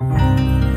Música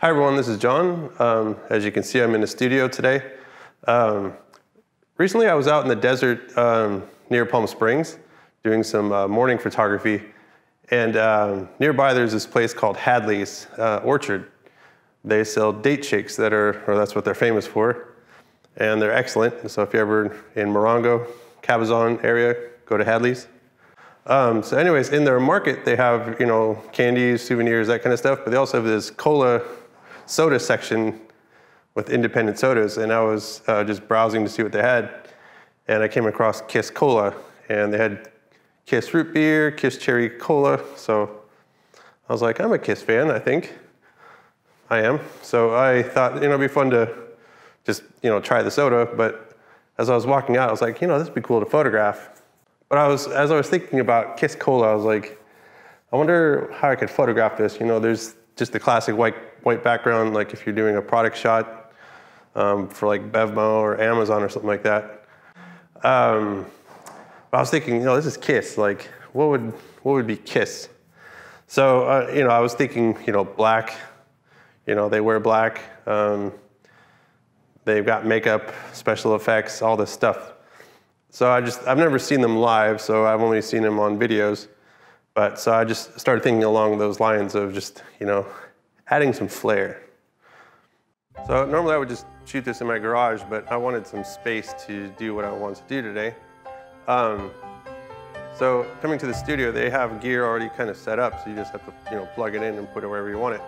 Hi everyone, this is John. Um, as you can see, I'm in the studio today. Um, recently I was out in the desert um, near Palm Springs doing some uh, morning photography. And um, nearby there's this place called Hadley's uh, Orchard. They sell date shakes that are, or that's what they're famous for. And they're excellent. So if you're ever in Morongo, Cabazon area, go to Hadley's. Um, so anyways, in their market, they have, you know, candies, souvenirs, that kind of stuff, but they also have this cola soda section with independent sodas, and I was uh, just browsing to see what they had, and I came across Kiss Cola, and they had Kiss Root Beer, Kiss Cherry Cola, so I was like, I'm a Kiss fan, I think. I am. So I thought, you know, it'd be fun to just, you know, try the soda, but as I was walking out, I was like, you know, this would be cool to photograph. But I was, as I was thinking about Kiss Cola, I was like, I wonder how I could photograph this. You know, there's just the classic white white background, like if you're doing a product shot um, for like Bevmo or Amazon or something like that. Um, I was thinking, you know, this is Kiss. Like, what would what would be Kiss? So, uh, you know, I was thinking, you know, black. You know, they wear black. Um, they've got makeup, special effects, all this stuff. So I just I've never seen them live, so I've only seen them on videos. But so I just started thinking along those lines of just, you know, adding some flair. So normally I would just shoot this in my garage, but I wanted some space to do what I wanted to do today. Um, so coming to the studio, they have gear already kind of set up, so you just have to you know plug it in and put it wherever you want it.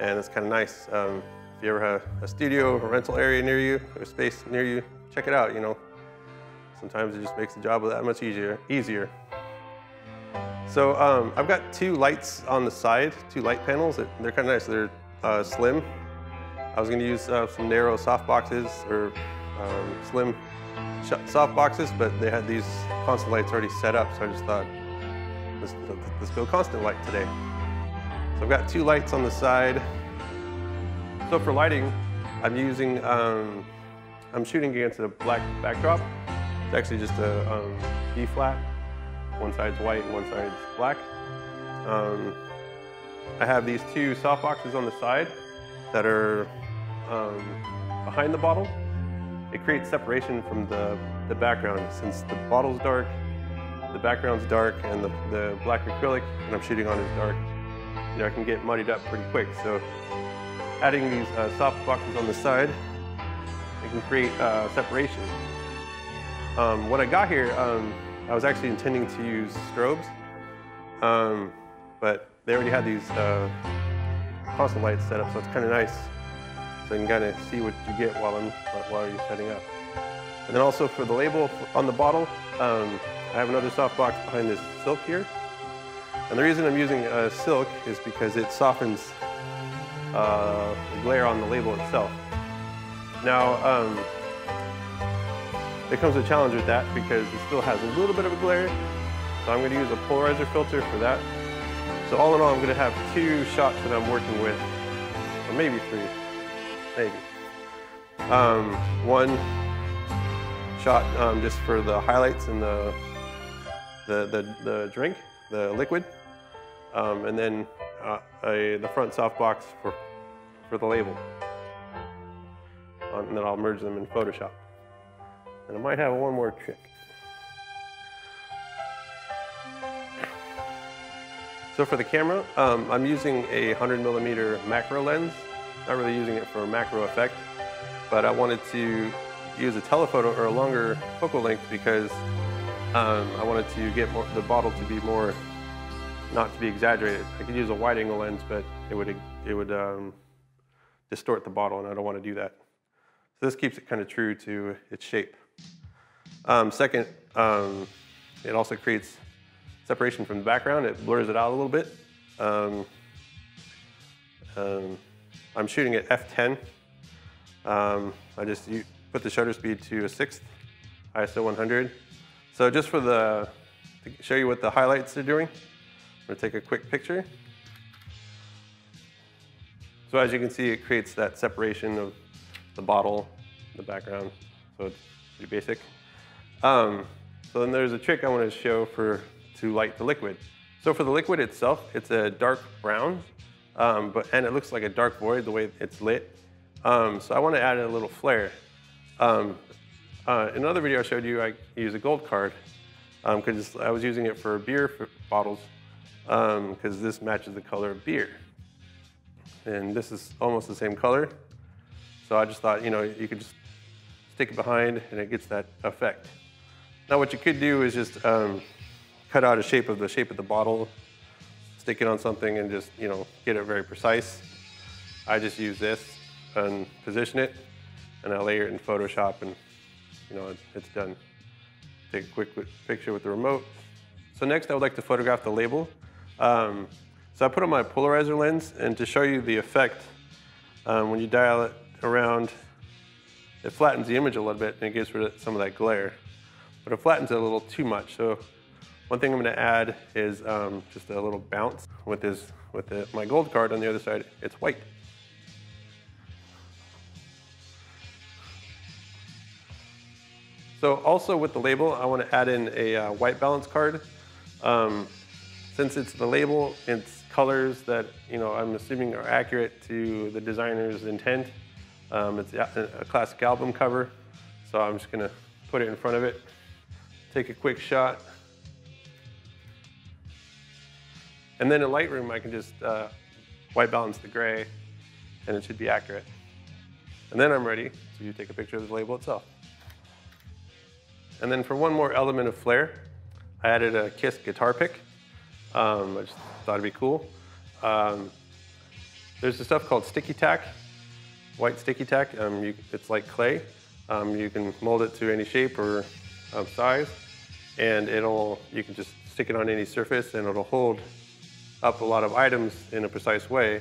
And it's kind of nice. Um, if you ever have a studio or rental area near you, or space near you, check it out, you know. Sometimes it just makes the job that much easier. easier. So um, I've got two lights on the side, two light panels. They're kind of nice. They're uh, slim. I was going to use uh, some narrow soft boxes or um, slim soft boxes, but they had these constant lights already set up, so I just thought, let's, let's go constant light today. So I've got two lights on the side. So for lighting, I'm using, um, I'm shooting against a black backdrop. It's actually just a um, V-flat one side's white one side's black. Um, I have these two soft boxes on the side that are um, behind the bottle. It creates separation from the, the background. Since the bottle's dark, the background's dark, and the, the black acrylic that I'm shooting on is dark, you know, I can get muddied up pretty quick. So adding these uh, soft boxes on the side, it can create uh, separation. Um, what I got here, um, I was actually intending to use strobes, um, but they already had these uh, lights set up, so it's kind of nice. So you can kind of see what you get while, I'm, while you're setting up. And then also for the label on the bottle, um, I have another soft box behind this silk here. And the reason I'm using uh, silk is because it softens uh, the glare on the label itself. Now, um, there comes a challenge with that because it still has a little bit of a glare. So I'm going to use a polarizer filter for that. So all in all, I'm going to have two shots that I'm working with, or maybe three, maybe. Um, one shot um, just for the highlights and the, the, the, the drink, the liquid. Um, and then uh, a, the front softbox for, for the label. Um, and then I'll merge them in Photoshop. And I might have one more trick. So for the camera, um, I'm using a 100 millimeter macro lens. Not really using it for macro effect, but I wanted to use a telephoto or a longer focal length because um, I wanted to get more, the bottle to be more, not to be exaggerated. I could use a wide angle lens, but it would, it would um, distort the bottle and I don't want to do that. So this keeps it kind of true to its shape. Um, second, um, it also creates separation from the background. It blurs it out a little bit. Um, um I'm shooting at f10. Um, I just put the shutter speed to a sixth, ISO 100. So just for the, to show you what the highlights are doing, I'm gonna take a quick picture. So as you can see, it creates that separation of the bottle, the background. So it's pretty basic. Um, so then there's a trick I want to show for to light the liquid. So for the liquid itself, it's a dark brown, um, but and it looks like a dark void the way it's lit. Um, so I want to add a little flare. Um, uh, in another video I showed you, I use a gold card because um, I was using it for beer bottles because um, this matches the color of beer. And this is almost the same color. So I just thought, you know, you could just stick it behind and it gets that effect. Now what you could do is just um, cut out a shape of the shape of the bottle, stick it on something and just, you know, get it very precise. I just use this and position it, and I layer it in Photoshop and, you know, it's done. Take a quick picture with the remote. So next I would like to photograph the label. Um, so I put on my polarizer lens and to show you the effect, um, when you dial it around, it flattens the image a little bit and it gets rid of some of that glare. But it flattens it a little too much. So one thing I'm to add is um, just a little bounce with this with the, my gold card on the other side. It's white. So also with the label, I want to add in a uh, white balance card. Um, since it's the label, it's colors that you know I'm assuming are accurate to the designer's intent. Um, it's a, a classic album cover, so I'm just going to put it in front of it, take a quick shot, And then in Lightroom, I can just uh, white balance the gray, and it should be accurate. And then I'm ready to take a picture of the label itself. And then for one more element of flair, I added a Kiss guitar pick. Um, I just thought it'd be cool. Um, there's this stuff called sticky tack, white sticky tack. Um, you, it's like clay. Um, you can mold it to any shape or um, size, and it'll you can just stick it on any surface, and it'll hold up a lot of items in a precise way.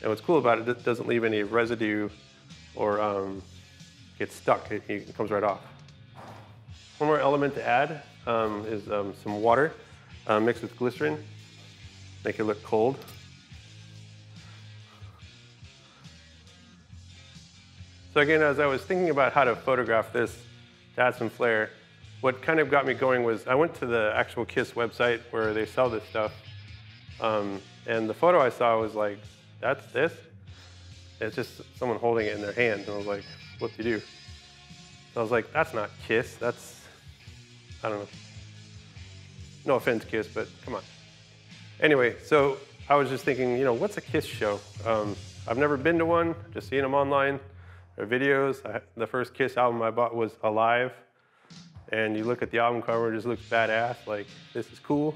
And what's cool about it, it doesn't leave any residue or um, get stuck. It, it, comes right off. One more element to add um, is um, some water uh, mixed with glycerin. Make it look cold. So again, as I was thinking about how to photograph this to add some flair, what kind of got me going was I went to the actual KISS website where they sell this stuff um, and the photo I saw was like, that's this? it's just someone holding it in their hand. And I was like, what do you do? I was like, that's not Kiss. That's, I don't know. No offense, Kiss, but come on. Anyway, so I was just thinking, you know, what's a Kiss show? Um, I've never been to one, just seen them online or videos. I, the first Kiss album I bought was Alive. And you look at the album cover, it just looks badass, like, this is cool.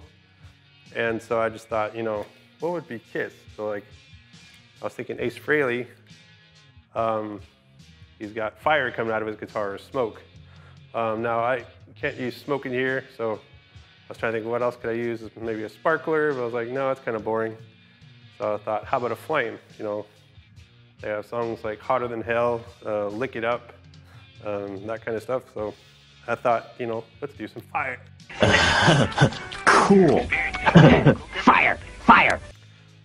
And so I just thought, you know, what would be Kiss? So like, I was thinking Ace Frehley, um, he's got fire coming out of his guitar or smoke. Um, now I can't use smoke in here, so I was trying to think what else could I use? Maybe a sparkler, but I was like, no, that's kind of boring. So I thought, how about a flame? You know, they have songs like Hotter Than Hell, uh, Lick It Up, um, that kind of stuff. So I thought, you know, let's do some fire. cool. fire, fire.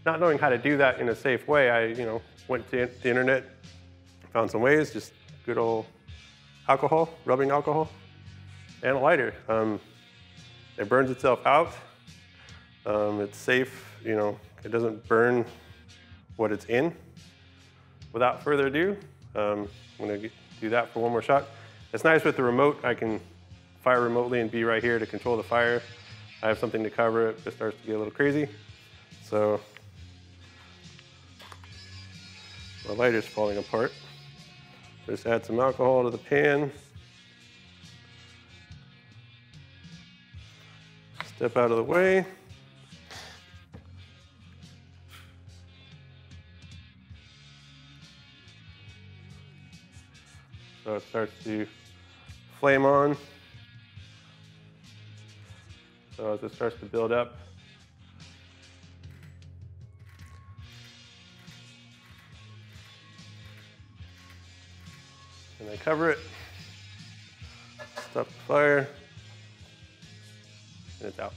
Not knowing how to do that in a safe way, I, you know, went to the internet, found some ways, just good old alcohol, rubbing alcohol, and a lighter. Um, it burns itself out. Um, it's safe, you know, it doesn't burn what it's in. Without further ado, um, I'm gonna do that for one more shot. It's nice with the remote, I can fire remotely and be right here to control the fire. I have something to cover it it starts to get a little crazy. So my lighter's falling apart. Just add some alcohol to the pan. Step out of the way. So it starts to flame on. So as it starts to build up, and I cover it, stop the fire, and it's out.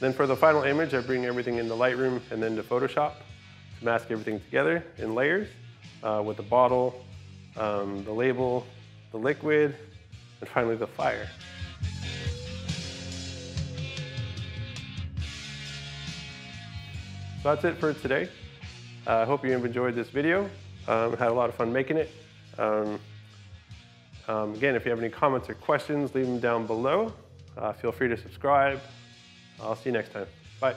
Then for the final image, I bring everything into Lightroom and then to Photoshop to mask everything together in layers uh, with the bottle, um, the label, the liquid, and finally the fire. So that's it for today. Uh, I hope you have enjoyed this video. Um, had a lot of fun making it. Um, um, again, if you have any comments or questions, leave them down below. Uh, feel free to subscribe. I'll see you next time. Bye.